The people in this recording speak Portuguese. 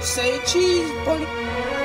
Sei cheese, buddy.